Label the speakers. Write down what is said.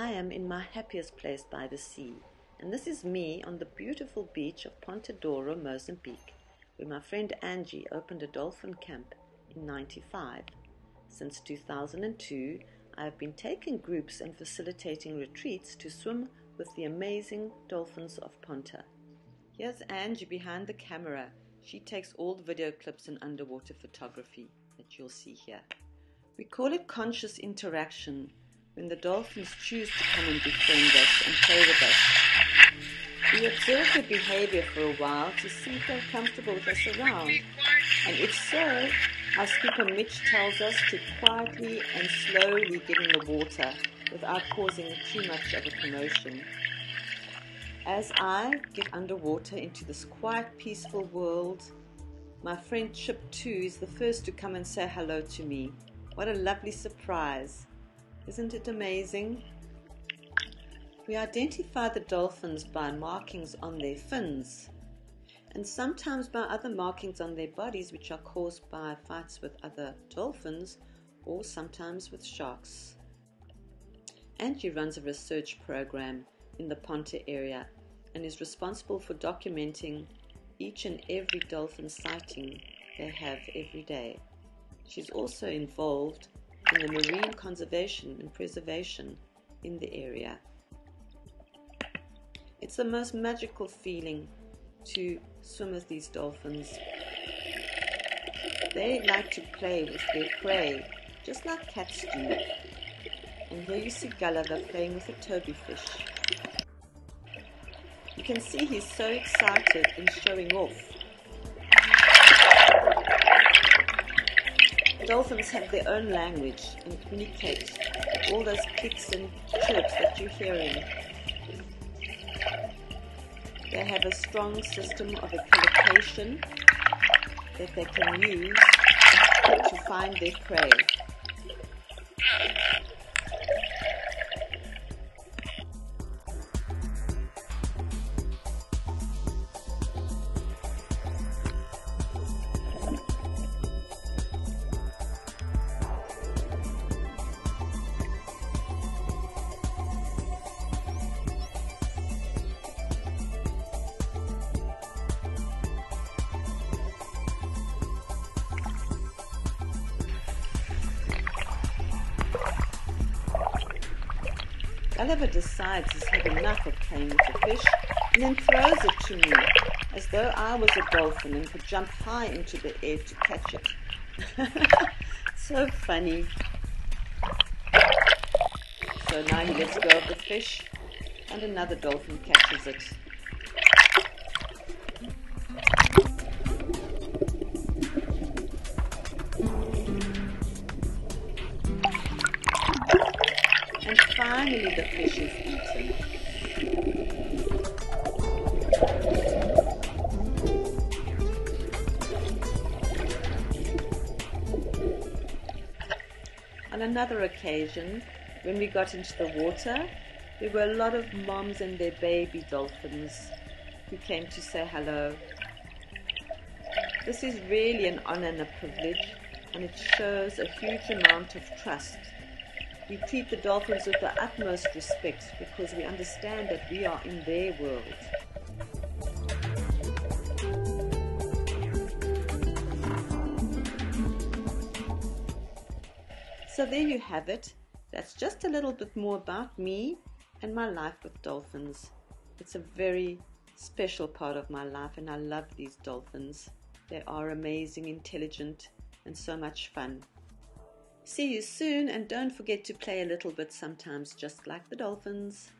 Speaker 1: I am in my happiest place by the sea, and this is me on the beautiful beach of Ponta d'Ouro, Mozambique, where my friend Angie opened a dolphin camp in 95. Since 2002, I have been taking groups and facilitating retreats to swim with the amazing dolphins of Ponta. Here's Angie behind the camera. She takes all the video clips and underwater photography that you'll see here. We call it conscious interaction when the dolphins choose to come and befriend us and play with us. We observe their behavior for a while to see if they're comfortable with us around. And if so, our skipper Mitch tells us to quietly and slowly get in the water without causing too much of a commotion. As I get underwater into this quiet, peaceful world, my friend Chip too is the first to come and say hello to me. What a lovely surprise! Isn't it amazing? We identify the dolphins by markings on their fins and sometimes by other markings on their bodies, which are caused by fights with other dolphins or sometimes with sharks. Angie runs a research program in the Ponta area and is responsible for documenting each and every dolphin sighting they have every day. She's also involved in the marine conservation and preservation in the area. It's the most magical feeling to swim with these dolphins. They like to play with their prey, just like cats do. And here you see Gulliver playing with a toby fish. You can see he's so excited and showing off. Dolphins have their own language and communicate all those clicks and chirps that you're hearing. They have a strong system of echolocation that they can use to find their prey. Gulliver decides he's had enough of playing with the fish and then throws it to me as though I was a dolphin and could jump high into the air to catch it. so funny. So now he lets go of the fish and another dolphin catches it. The fish is eaten. On another occasion, when we got into the water, there were a lot of moms and their baby dolphins who came to say hello. This is really an honor and a privilege, and it shows a huge amount of trust we treat the dolphins with the utmost respect because we understand that we are in their world. So there you have it. That's just a little bit more about me and my life with dolphins. It's a very special part of my life and I love these dolphins. They are amazing, intelligent, and so much fun. See you soon, and don't forget to play a little bit sometimes, just like the dolphins.